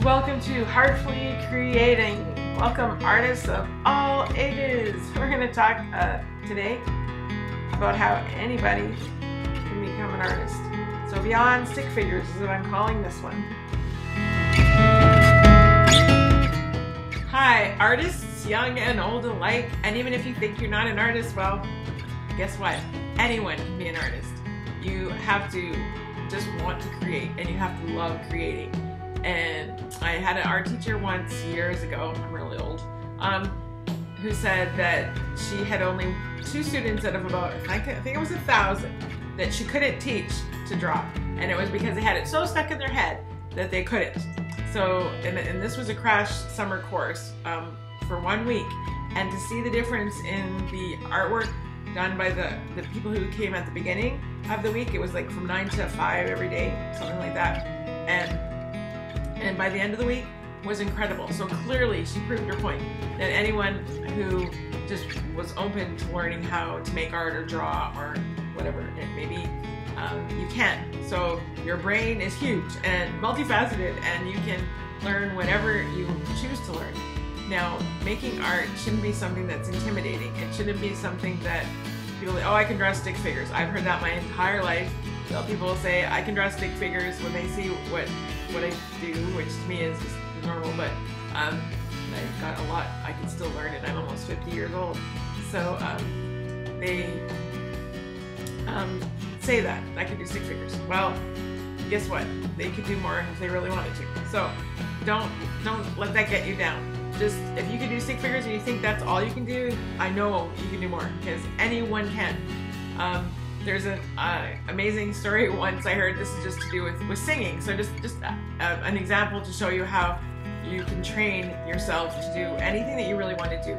Welcome to Heartfully Creating. Welcome, artists of all ages. We're going to talk uh, today about how anybody can become an artist. So, beyond stick figures is what I'm calling this one. Hi, artists, young and old alike. And even if you think you're not an artist, well, guess what? Anyone can be an artist. You have to just want to create and you have to love creating. And I had an art teacher once years ago, I'm really old, um, who said that she had only two students out of about, I think it was a thousand, that she couldn't teach to draw. And it was because they had it so stuck in their head that they couldn't. So, and, and this was a crash summer course um, for one week. And to see the difference in the artwork done by the, the people who came at the beginning of the week, it was like from 9 to 5 every day, something like that. And and by the end of the week was incredible. So clearly she proved her point that anyone who just was open to learning how to make art or draw or whatever it may be, um, you can. So your brain is huge and multifaceted and you can learn whatever you choose to learn. Now, making art shouldn't be something that's intimidating. It shouldn't be something that people, oh, I can draw stick figures. I've heard that my entire life. So people say I can draw stick figures when they see what what I do, which to me is just normal, but um, I've got a lot I can still learn, and I'm almost 50 years old. So um, they um, say that I can do stick figures. Well, guess what? They could do more if they really wanted to. So don't don't let that get you down. Just if you can do stick figures and you think that's all you can do, I know you can do more because anyone can. Um, there's an uh, amazing story once I heard. This is just to do with with singing. So just just uh, an example to show you how you can train yourself to do anything that you really want to do.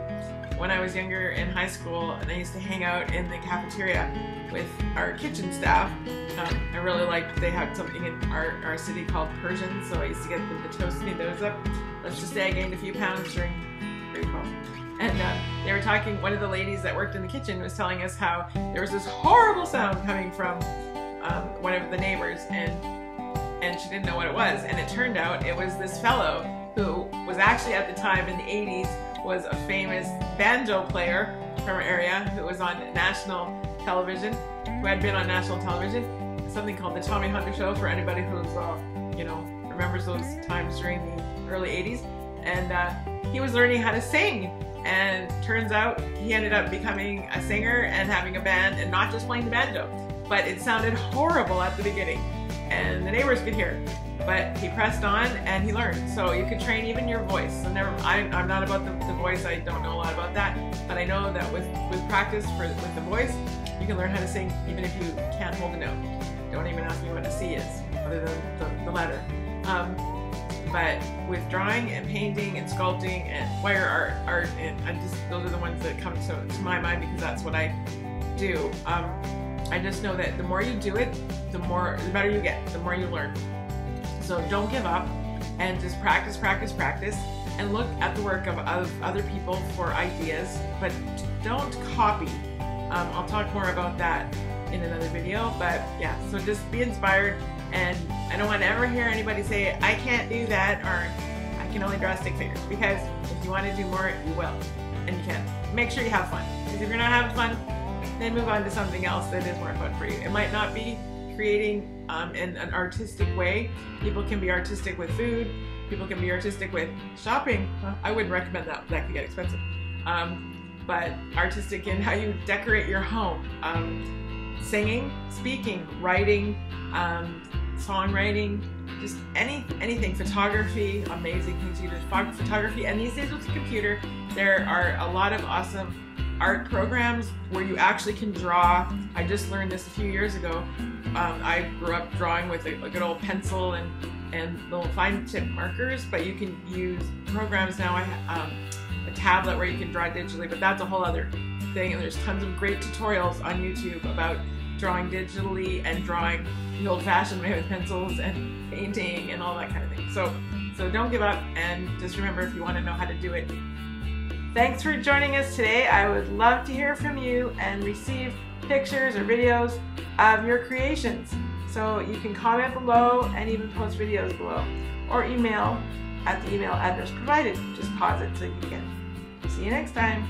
When I was younger in high school, and I used to hang out in the cafeteria with our kitchen staff. Um, I really liked they had something in our, our city called Persian, so I used to get them to toast me those up. Let's just say I gained a few pounds during grade 12. And uh, they were talking, one of the ladies that worked in the kitchen was telling us how there was this horrible sound coming from um, one of the neighbors, and and she didn't know what it was. And it turned out it was this fellow who was actually at the time in the 80s was a famous banjo player from our area who was on national television, who had been on national television, something called the Tommy Hunter Show for anybody who's, uh, you know, remembers those times during the early 80s. And uh, he was learning how to sing and turns out he ended up becoming a singer and having a band and not just playing the banjo. But it sounded horrible at the beginning and the neighbors could hear. But he pressed on and he learned. So you could train even your voice. So never, I, am not about the, the, voice. I don't know a lot about that. But I know that with, with practice for, with the voice, you can learn how to sing even if you can't hold a note. Don't even ask me what a C is, other than the, the letter. Um, but with drawing and painting and sculpting and wire art, art, and I just those are the ones that come to, to my mind because that's what I do. Um, I just know that the more you do it, the more the better you get, the more you learn. So don't give up and just practice, practice, practice, and look at the work of, of other people for ideas, but don't copy. Um, I'll talk more about that in another video, but yeah, so just be inspired and I don't want to ever hear anybody say, I can't do that or I can only draw stick figures because if you want to do more, you will. And you can. Make sure you have fun. Because if you're not having fun, then move on to something else that is more fun for you. It might not be creating um, in an artistic way. People can be artistic with food. People can be artistic with shopping. I wouldn't recommend that. That could get expensive. Um, but artistic in how you decorate your home. Um, singing, speaking, writing, um, songwriting, just any anything, photography, amazing things you do, photography. And these days with the computer, there are a lot of awesome art programs where you actually can draw. I just learned this a few years ago. Um, I grew up drawing with a, a, good old pencil and and little fine tip markers, but you can use programs now. I um, a tablet where you can draw digitally, but that's a whole other thing. And there's tons of great tutorials on YouTube about drawing digitally and drawing the old-fashioned way with pencils and painting and all that kind of thing. So, so don't give up and just remember if you want to know how to do it. Thanks for joining us today. I would love to hear from you and receive pictures or videos of your creations. So you can comment below and even post videos below or email at the email address provided. Just pause it so you can. See you next time.